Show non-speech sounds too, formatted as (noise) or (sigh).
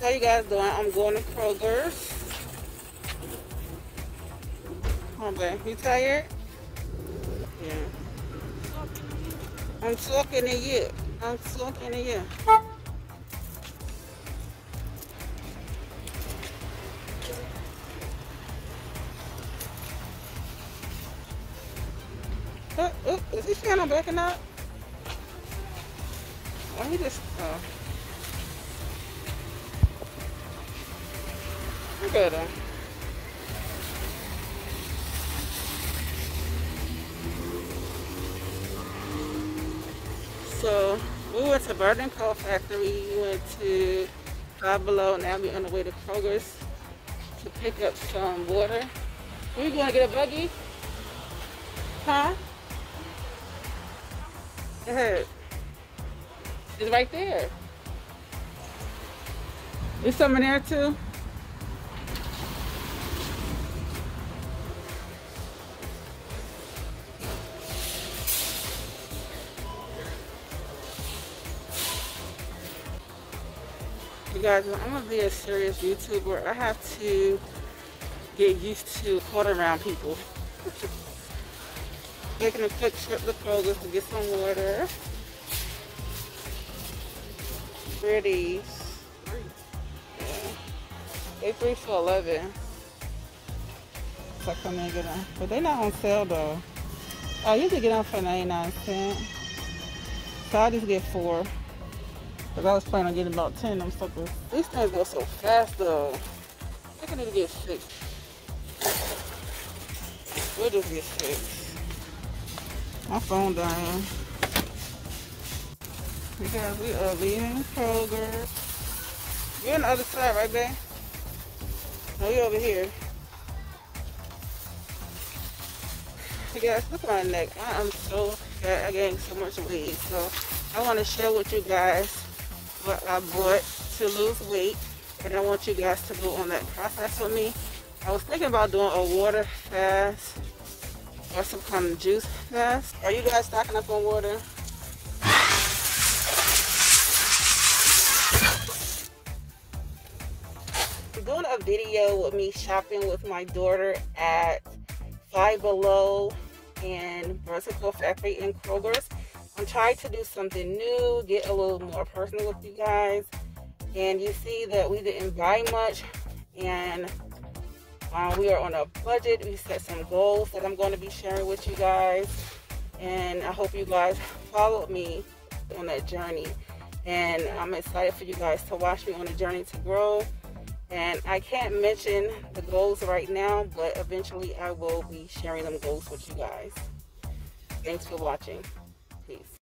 How you guys doing? I'm going to Kroger's. Come on, babe. You tired? Yeah. I'm talking to you. I'm talking to you. Oh, oh, is he channel backing up? Why he just, oh. Look at. Eh? So we went to Burlington Coat Factory, we went to Five Below, now we're on the way to Kroger's to pick up some water. We going to get a buggy? Huh? Go ahead. It's right there. There's some in there too. You guys, I'm gonna be a serious YouTuber. I have to get used to quarter around people. (laughs) Making a quick trip to Kroger's to get some water. Pretty. They three for eleven. So I come and get them. But they're not on sale though. Oh, you can get them for 99 cents. So I just get four. Cause I was planning on getting about 10 of them suckers. These things go so fast though. I think I need to get six. We'll just get six. My phone dying. Because we are uh, leaving Kroger. We're on the other side, right, babe? No, we over here. Hey guys, look at my neck. I am so fat. I gained so much weight. So I want to share with you guys what I bought to lose weight. And I want you guys to go on that process with me. I was thinking about doing a water fast or some kind of juice fast. Are you guys stocking up on water? Doing a video with me shopping with my daughter at Five Below and Versatile Factory in Kroger's. I'm trying to do something new, get a little more personal with you guys. And you see that we didn't buy much and uh, we are on a budget. We set some goals that I'm going to be sharing with you guys. And I hope you guys follow me on that journey. And I'm excited for you guys to watch me on the journey to grow. And I can't mention the goals right now, but eventually I will be sharing them goals with you guys. Thanks for watching. Peace.